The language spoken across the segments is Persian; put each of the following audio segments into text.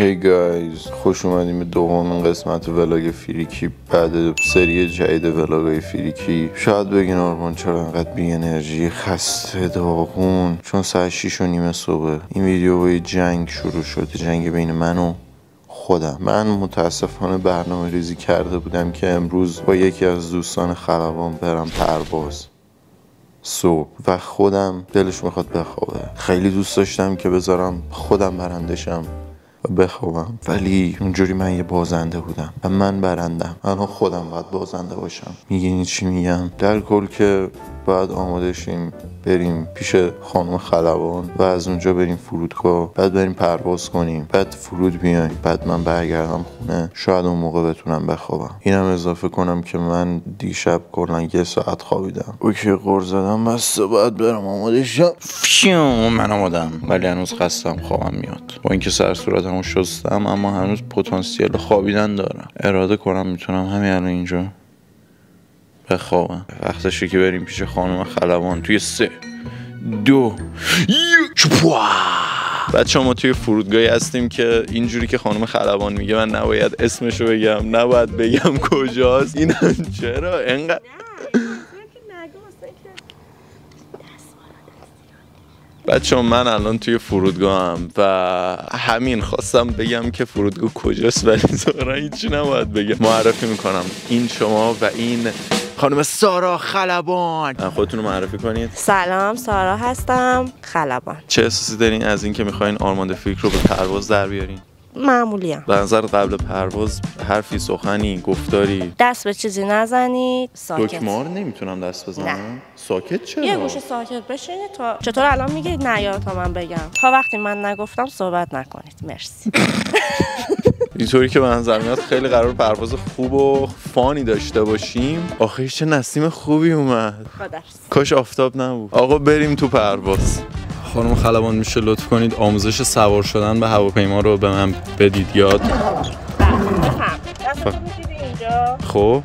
هی گایز خوش اومدیم به دومین قسمت ولاگ فریکی بعد سری جدید ولاگای فریکی شاید بگین آرمان چرا انقدر بی انرژی خسته داغون. چون ساعت 6 و نیم صبح. این ویدیو با جنگ شروع شد جنگ بین من و خودم. من متاسفانه برنامه ریزی کرده بودم که امروز با یکی از دوستان خلبان برم پرواز صبح. و خودم دلش می‌خواد بخوابه. خیلی دوست داشتم که بذارم خودم برندشم. و بخوابم. ولی اونجوری من یه بازنده بودم و من برندم. الان خودم باید بازنده باشم. میگین چی میگم؟ در کل که باید آماده شیم بریم پیش خانم خلبان و از اونجا بریم فرودگاه. بعد بریم پرواز کنیم. بعد فرود بیایم. بعد من برگردم خونه. شاید اون موقع بتونم بخوابم. اینم اضافه کنم که من دیشب کلا یه ساعت خوابیدم. اوکی قرض زدم بس. باید برم آماده شم. من آمادم. ولی هنوز خستم خوابم میاد. با اینکه سر صورتمو شستم اما هنوز پتانسیل خوابیدن دارم. اراده کنم می‌تونم همین الان اینجا بخوابم. وقتشه که بریم پیش خانم خلبان. توی سه دو بچه ما توی فرودگاهی هستیم که اینجوری که خانم خلبان میگه من نباید اسمشو بگم نباید بگم کجاست. این چرا؟ انقدر بچه من الان توی فرودگاهم و همین خواستم بگم که فرودگاه کجاست ولی ظاهرا هیچی نباید بگم. معرفی می‌کنم. این شما و این خانم سارا خلبان. خودتون رو معرفی کنید. سلام سارا هستم. خلبان. چه احساسی دارین از اینکه می‌خواین آرمانده فکر رو به پرواز در بیارین؟ معمولی هم. نظر قبل پرواز حرفی سخنی گفتاری؟ دست به چیزی نزنید ساکت. دکمار نمی‌تونم دست بزنم. نه. ساکت چرا؟ یه گوشه ساکت بشینید تا چطور الان میگید نه یا تا من بگم. تا وقتی من نگفتم صحبت نکنید. مرسی. اینطوری که به نظر میاد خیلی قرار پرواز خوب و فانی داشته باشیم. آخه چه نسیم خوبی اومد. خدافظ کاش آفتاب نبود. آقا بریم تو پرواز. خانم خلبان میشه لطف کنید آموزش سوار شدن به هواپیما رو به من بدید یاد؟ خب.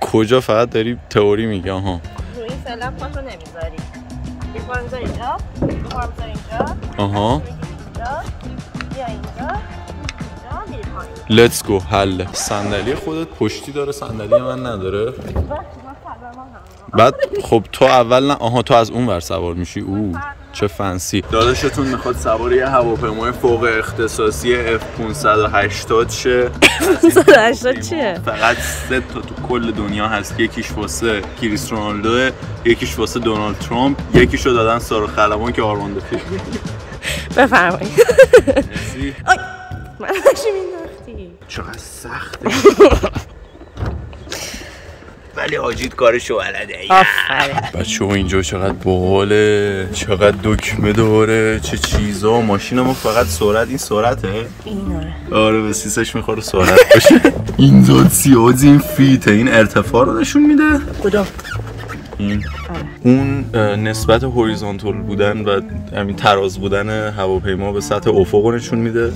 کجا فقط داری تئوری میگه ها روی فعلا پاتو نمی‌ذاری. یه پا می‌ذاری اینجا یه پا می‌ذاری اینجا. آها. می‌گیری اینجا. لتس گو حل. صندلی خودت پشتی داره صندلی من نداره. بعد خب تو اول نه آها تو از اون ور سوار میشی؟ او چه فنسی داداشتون می‌خواد سوار یه هواپیمای فوق اختصاصی F580 شه. 580 چیه؟ فقط سه تا تو کل دنیا هست. یکیش واسه کریس رونالدو یکیش واسه دونالد ترامپ یکیشو دادن سارا خلبان که آرمانده فیلم بفرمایید. مرسی. من چقدر سخته. ولی آجید کارشو بلده. بچه اینجا چقدر باحاله. چقدر دکمه داره. چه چیزا. ماشین ما فقط سرعت. این سرعته؟ ایناره آره به سیسش می‌خوره سرعت باشه این زاد سیاز این فیته این ارتفاع رو نشون میده. کدوم؟ این. اون اه، نسبت هوریزونتال بودن و همین تراز بودن هواپیما به سطح افق رو نشون میده.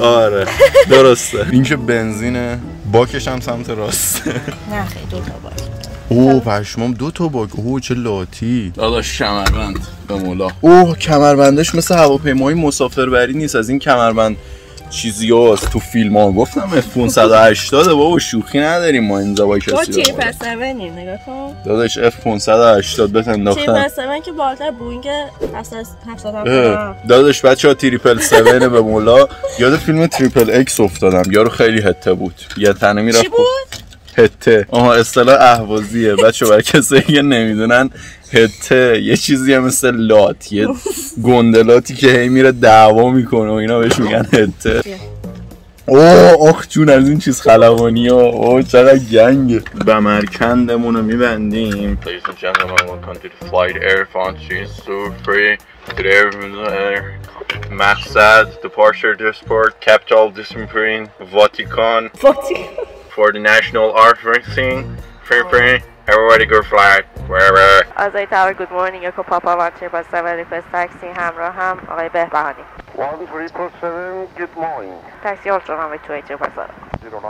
آره درسته. این که بنزینه. باکش هم سمت راسته نه خیلی دو تا باید اوه پشمام دو تا باک. اوه چه لاتی. داداش کمربند به مولا. اوه کمربندش مثل هواپیمای مسافربری نیست. از این کمربند چیزی هست تو فیلم ها گفتم F580 بابا شوخی نداریم ما اینجا با کسی چی پس نگاه کن. داداش F580 بهت چی انداختم. پس که بالاتر بوینگ 700 اه، داداش بچه ها triple 7 به مولا. یاد فیلم Triple X افتادم. یارو خیلی هته بود. یه تنه می‌رفت چی بود؟ هته. آها اصطلاح اهوازیه. بچه برای کسایی که نمی‌دونن هته یه چیزی هم مثل لات یه گندلاتی که هی میره دعوا می‌کنه و اینا بهش میگن هته. اوه آخ جون از این چیز خلبانی ها اوه چقدر گنگه. بمرکندمون رو میبندیم. Ladies and gentlemen, welcome to the flight air Fonzie so free. Today, مقصد departure disport capital discipline Vatican. For the national art racing free free everybody go flight wherever. آزای تاور گود مورنینگ اکو پاپا وانتیر با 7 ریکوست تاکسی همراه هم آقای بهبهانی 1347, good morning. تاکسی آلترا هم به 280 پس 09,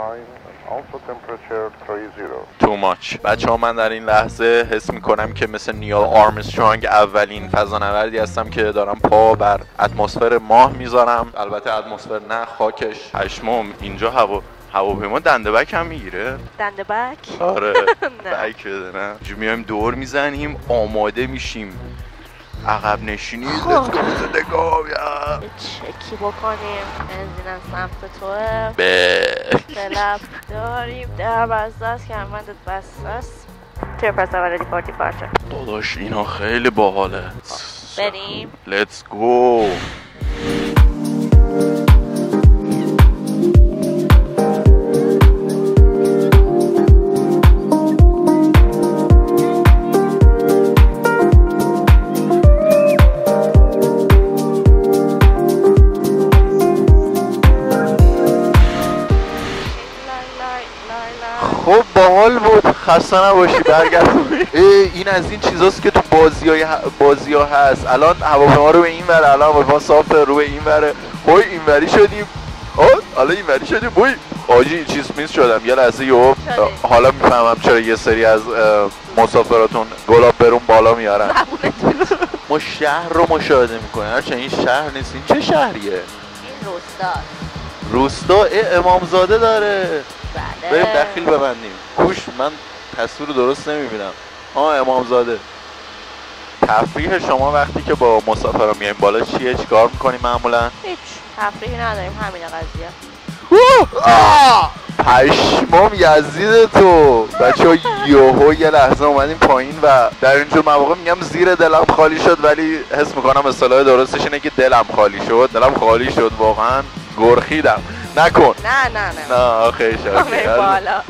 Alpha temperature 30. تو ماچ بچه ها من در این لحظه حس می‌کنم که مثل نیال آرمسترانگ اولین فضانوردی هستم که دارم پا بر اتمسفر ماه می‌ذارم. البته اتمسفر نه خاکش. هشمم. اینجا هوا. هواپیما دنده بک هم می‌گیره. دنده بک؟ آره. بک بده نه. میایم دور می‌زنیم آماده میشیم. عقب نشینی خب. یه چکی بکنیم؟ بنزینم سمت توه. به. داریم. در است که همه بسته است توی پس ولدی پارتی پارچه؟ داداش اینا خیلی باحاله. بریم. Let's go. خسته نباشی برگردونی این از این چیزاست که تو بازی های بازی ها هست. الان هواپیما رو به این ور الان هواپیما صاف رو به این وره. هوی این وری شدیم. آه حالا این وری شدیم. هوی آجی چیز میز شدم. یه لحظه یهو شدی. حالا می‌فهمم چرا یه سری از مسافراتون گلاب برون بالا میارن. ما شهر رو مشاهده می‌کنیم. هرچند این شهر نیست. این چه شهریه؟ این روستا. اه، امامزاده داره. بله. بریم دخیل ببندیم. کوش من تصویر رو درست نمی‌بینم. آه امامزاده. تفریح شما وقتی که با مسافرا میایم بالا چیه؟ چیکار می‌کنیم معمولا؟ هیچ. تفریحی نداریم. همین قضیه. پشمام یزید تو. بچه ها یوهو یه لحظه اومدیم پایین و در اینجور مواقع میگم زیر دلم خالی شد ولی حس می‌کنم اصطلاح درستش اینه که دلم خالی شد. دلم خالی شد واقعا گرخیدم. نکن. نه نه نه. نه آخه.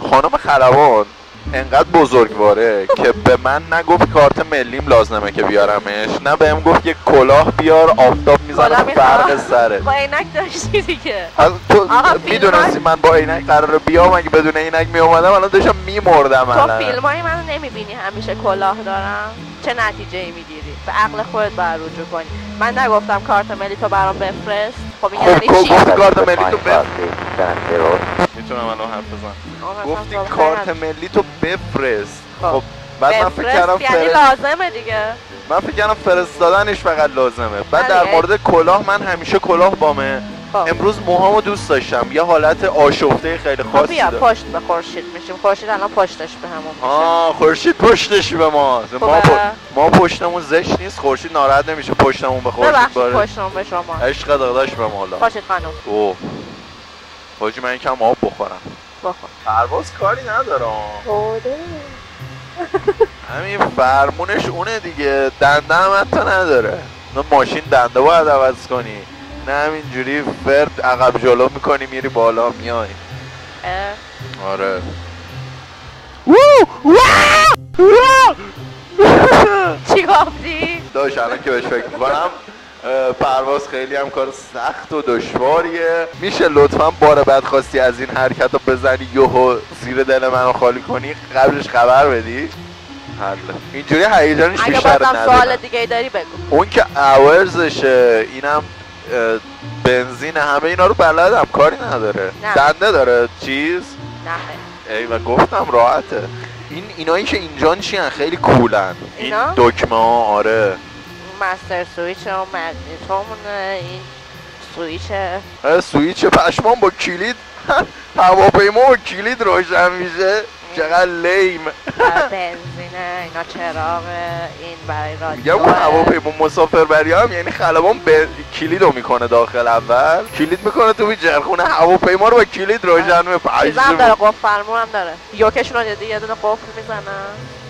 خانم خلبان. انقدر بزرگواره که به من نگفت کارت ملیم لازمه که بیارمش نه بهم گفت یه کلاه بیار آفتاب می‌خوام. فرق سره. با عینک داشتی دیگه. از تو می‌دونستی من با عینک قرار بیام؟ اگه بدون عینک میومدم الان داشتم میمردم تو فیلم های منو نمی‌بینی همیشه کلاه دارم؟ چه نتیجه ای می‌گیری؟ به عقل خودت باید رجوع کنی. من نگفتم کارت ملی تو برام بفرست. خب این خب یعنی چی؟ کارت ملی تو بفرست. Zero. می‌تونم الان حرف بزنم. آقا، گفتی کارت ملی تو بفرست. خب. خب بعد من فکر کردم یعنی لازمه دیگه. من فکر کردم فرستادنش فقط لازمه. بعد در بله. مورد کلاه من همیشه کلاه بامه. خب. امروز موهامو دوست داشتم. یه حالت آشفته خیلی خب خاصی بیا داره. پشت به خورشید میشیم. خورشید الان پشتش به همون میشه. آه خورشید پشتش به ما. ما, خوبه. پ- ما پشتمون زشت نیست. خورشید ناراحت نمیشه پشتمون به خورشید باره. پشتمون به شما. عشق داداش به مولا. خورشید خانم. اوه. حاجی من یکم آب بخورم. بخور. پرواز کاری نداره همین فرمونش اونه دیگه. دنده هم حتی نداره. نه ماشین دنده باید عوض کنی. نه همینجوری فرد عقب جلو می‌کنی میری بالا میای. آره. چی گفتی؟ داشت الان که بهش فکر می‌کنم پرواز خیلی هم کار سخت و دشواریه. میشه لطفا بار بعد خواستی از این حرکت رو بزنی یهو زیر دل منو خالی کنی؟ قبلش خبر بدی؟ حل. اینجوری هیجانش بیشتر بازم سوال نداره دیگه ای داری بگو. اون که اورزشه اینم بنزین همه اینا رو بلدم کاری نداره. نه. دنده داره. چیز؟ نه. ای و گفتم راحته. این اینایی که اینجا چیان؟ خیلی کولن. این؟ دکمه ها آره. مستر سویچ و مگنیتومونه این سویچ. سویچ پشمان با کلید هواپیما با کلید روشن میشه. چقدر لیم. بنزینه اینا چراغ این برای رادیو. میگم اون هواپیما مسافر بری هم یعنی خلبان به کلید رو می‌کنه داخل اول. کلید می‌کنه تو جرخونه هواپیما رو با کلید روشن چیزا هم میپشه داره قفل هم داره. یوکشون رو یه دونه قفل می‌زنن.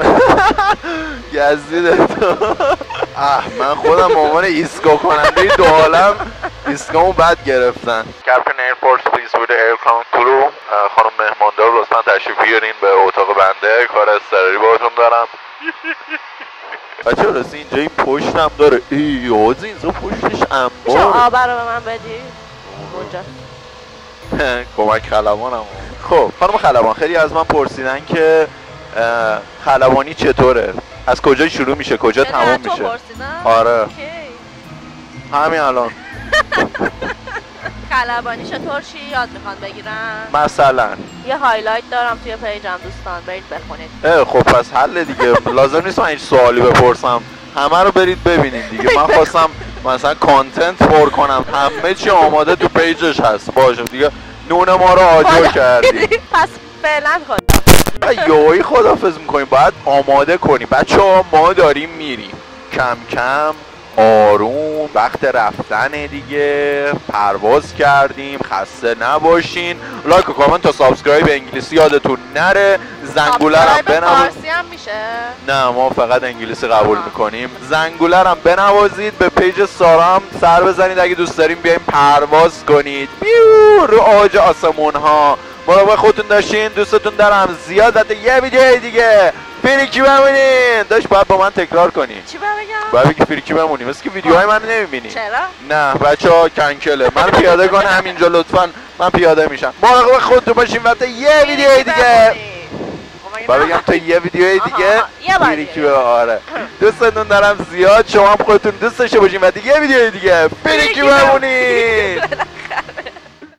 یزید تو. اه من خودم به عنوان ایسکا کننده دو عالم ایسکامو بد گرفتن. کپتن ایرپورت پلیز بود ایرکرام کرو خانم مهماندار لطفا تشریف بیارین به اتاق بنده. کار اضطراری باهاتون دارم. بچه راستی اینجا این پشت هم داره. ای حاجی اینجا پشتش میشه انبار آب رو به من بدی. اونجا. کمک خلبانم. خب خانم خلبان خیلی از من پرسیدن که خلبانی چطوره؟ از کجا شروع میشه؟ کجا تموم تو میشه؟ آره. همین الان. خلبانی چطور چی؟ یاد می‌خوان بگیرن مثلا. یه highlight دارم توی پیجم دوستان. برید بخونید. خب پس حل دیگه. لازم نیست من هیچ سوالی بپرسم. همه رو برید ببینید دیگه. من خواستم مثلا content پر کنم. همه چی آماده تو پیجش هست. باشه دیگه. نون ما رو آجر کردی پس فعلا خود یوهی خدافز می‌کنیم باید آماده کنیم بچه ها ما داریم میریم. کم کم آروم وقت رفتن دیگه. پرواز کردیم. خسته نباشین. لایک و کامنت تا سابسکرایب انگلیسی یادتون نره. زنگوله رو سابسکرایب بنوازید. هم میشه. نه ما فقط انگلیسی قبول آها. می‌کنیم. زنگوله رو بنوازید. به پیج سارا هم سر بزنید. اگه دوست داریم بیایم پرواز کنید. بیو رو آج آسمون ها مراقب خودتون داشتین دوستتون دارم. زیاد حتی یه ویدیو دیگه. فریکی بمونین؟ داشت باید با من تکرار کنی. چی باید بگم؟ باید بگی فریکی بمونی مثل که ویدیوهای من نمی‌بینی. چرا؟ نه بچه ها کنکله. من پیاده کن همینجا لطفا. من پیاده میشم. مراقب خودتون باشین وقت یه ویدیو دیگه. خب با بگم تا یه ویدیو دیگه فریکی. به آره. دوستتون دارم زیاد. شما هم خودتون دوست داشته باشین و دیگه یه ویدیو دیگه فریکی بمونین.